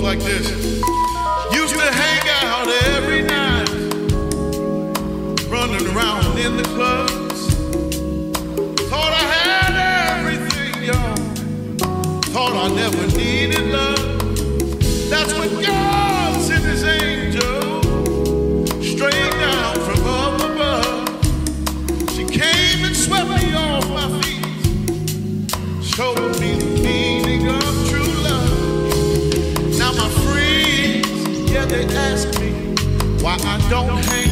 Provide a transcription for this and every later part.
goes like this. Used to hang out every night, running around in the clubs. Thought I had everything, y'all. Thought I never needed love. That's when God sent his angel straight down from up above. She came and swept me off my feet, showed me why I don't hang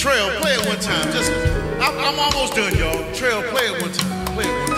Trail, play it one time. Just, I'm, I'm almost done, y'all. Trail, play it one time. Play it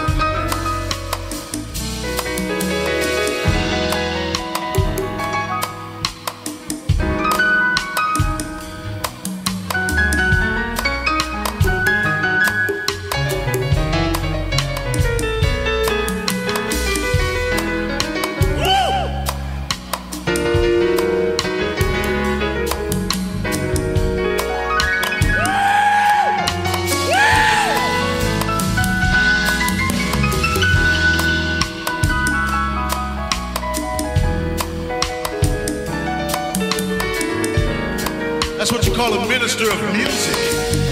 That's what you call a minister of music.